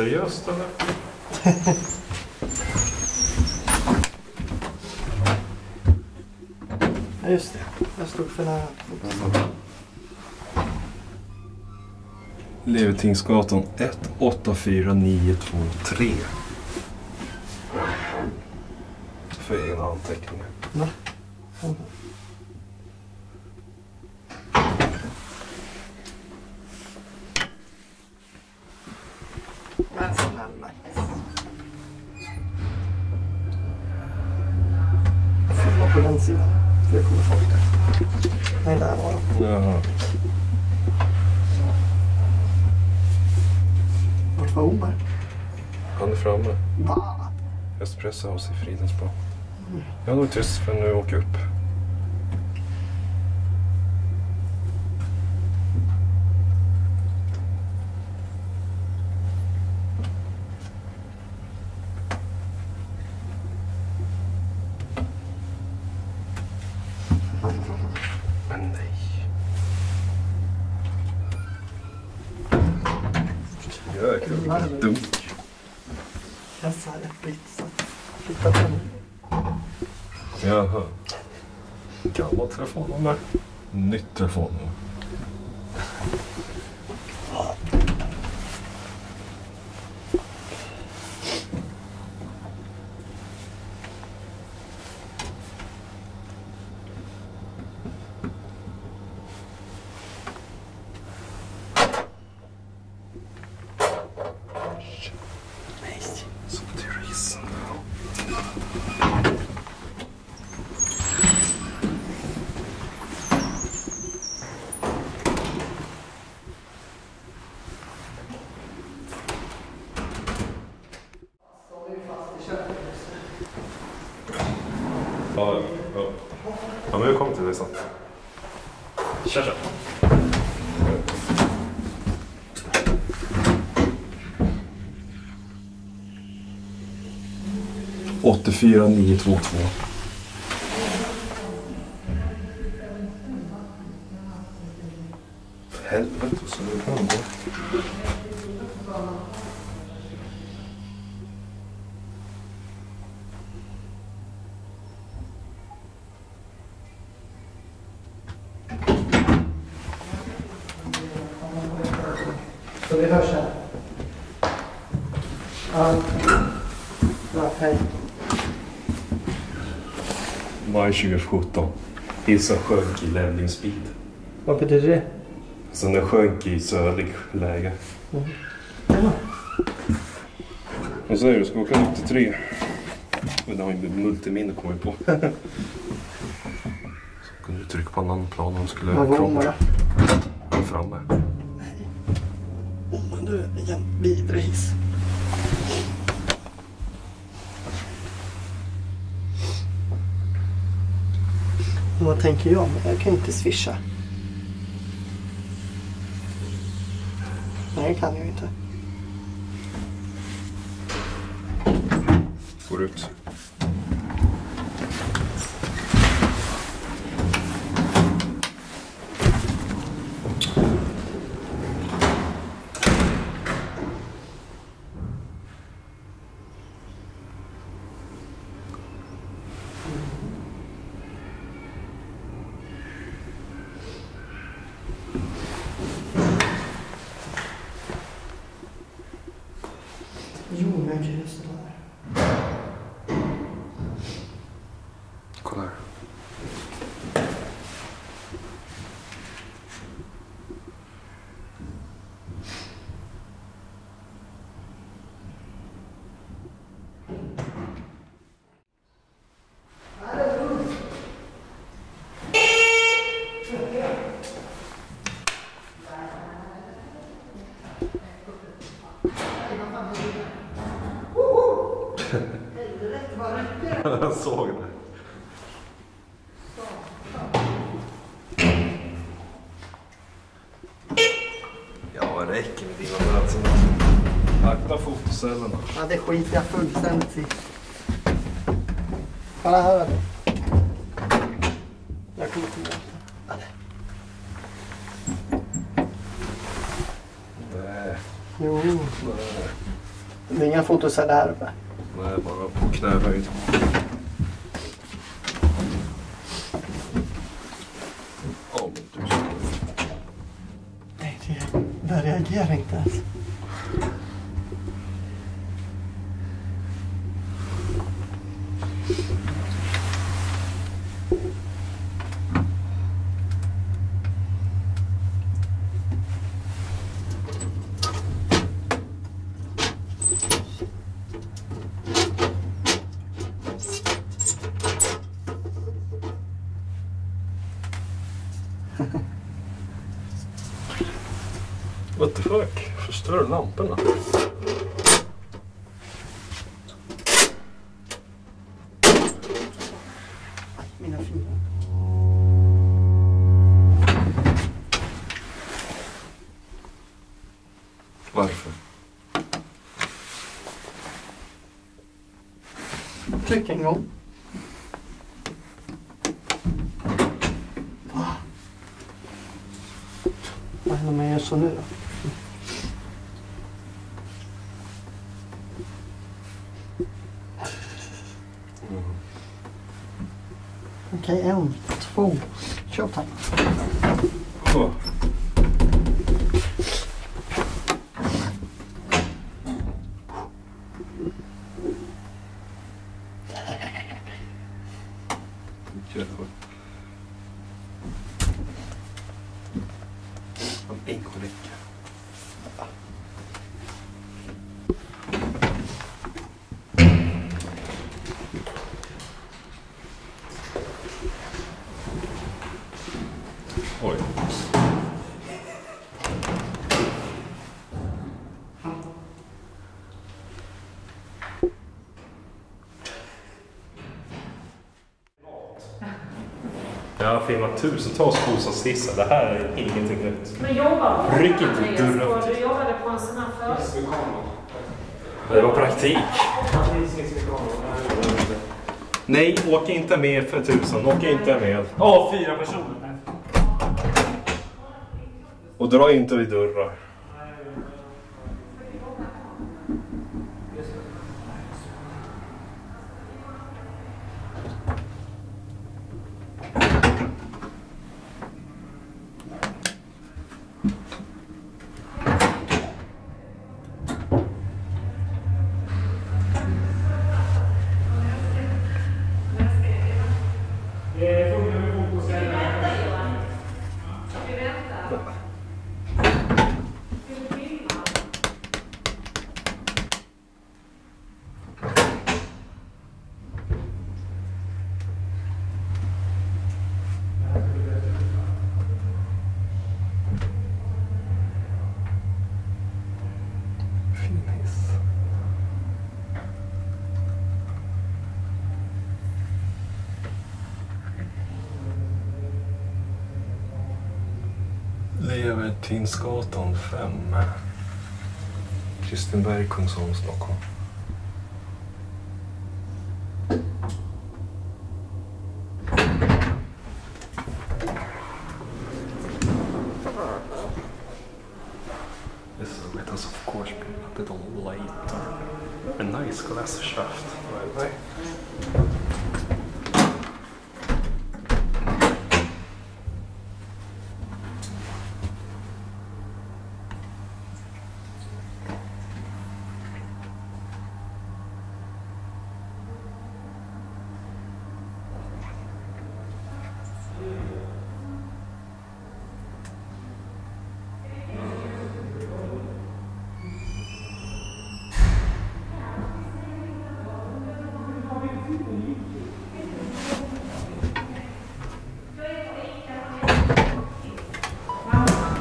Seriöst eller? Ja, just det. Jag stod för nära. Levetingsgatan 184923. För egna anteckningar. Va? På den sidan. Det kommer folk där. Nej, där var de. Jaha. Vart var Omar? Han är framme. Va? Espresso House i Fridhemsplan. Jag är nog tyst för nu åker jag upp. Men nej. Jäklar, dumt. Jag sa det. Pizza. Flytta på den. Jaha. Gammalt telefonnummer. Nytt telefonnummer. Nej. Som terroristen. Ja, ja. ja men jag kommer till dig sen. Kör, kör. Åttiofyra nio två två. Helvete så det vi hörs här. Ja. Ja, hej. Maj 2017. Hissen sjönk i landing speed. Vad betyder det? Så den sjönk i sörlig läge. Ja. Vad säger du? Ska vi åka 93? Men det har ju multiminne kommit på. Så kunde du trycka på en annan plan om du skulle komma framme. Vilken vidrig hiss. Vad tänker jag? Men jag kan inte swisha. Nej, det kan jag inte. Går ut. Jo, men Jag såg det. Ja, det räcker med dina möten. Akta fotocellerna. Ja, det skiter jag fullständigt i. Kolla här. Jag kommer tillbaka. Det- Jo. nej. Det är inga fotos här där uppe. Nej, bara på knähöjd. Nej, det, det reagerar inte ens. What the fuck? Förstör lamporna? Mina fingrar. Varför? Tryck en gång. Va? Vad händer om jag gör så nu då? Okej, en, två, showtime. Oh. Jävlar. Vad Filmat tusentals bostadsskisser. Det här är ingenting nytt. Men jobbar du Ryck inte dörren. och Du jobbade på en sån här förskola. Det var praktik. Nej, åk inte med för tusan. Åk inte med. Ja, fyra personer. Och dra inte vid dörrar. Levertinsgatan 5. Kristenberg, Kungsholm, Stockholm. This is it has of course a little later. A nice glass shaft, by the way.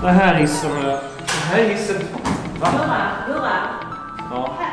Det här hissen... Det här hissen... Hurra, hurra. Ja. Här,